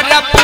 பரப்ப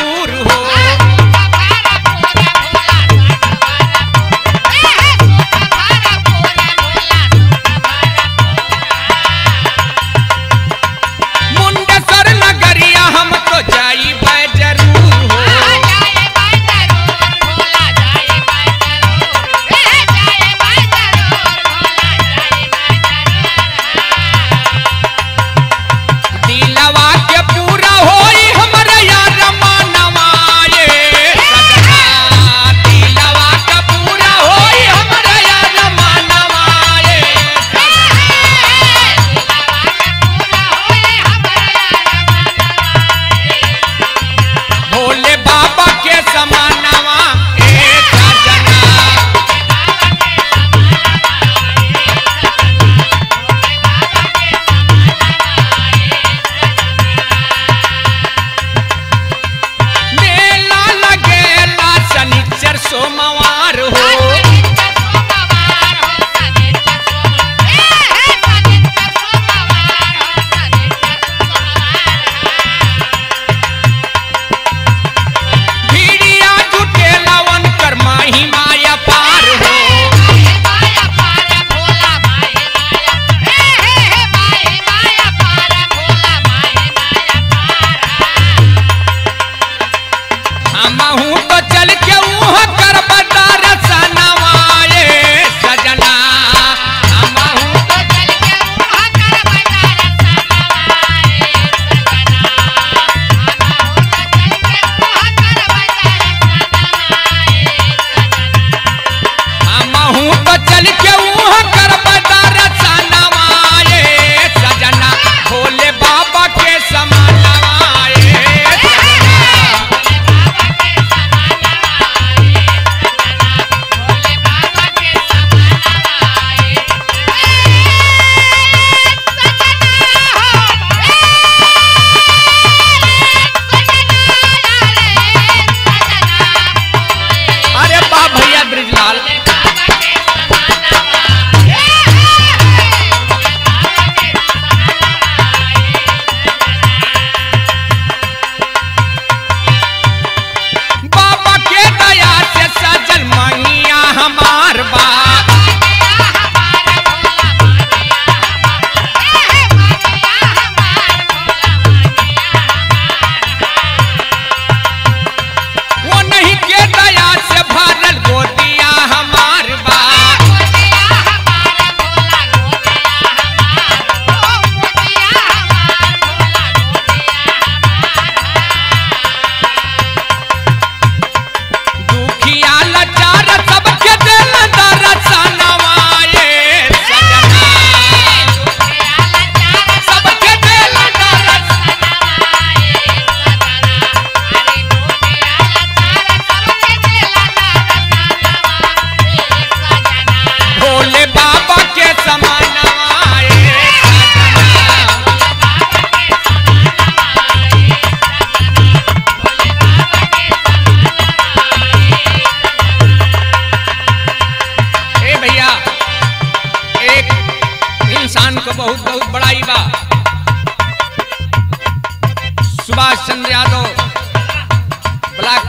妈妈。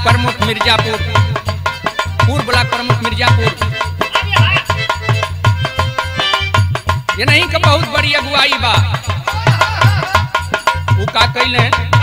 प्रमुख मिर्जापुर। पूर्व ब्लॉक प्रमुख मिर्जापुर। ये नहीं का बहुत बड़ी अगुवाई बा। का कैले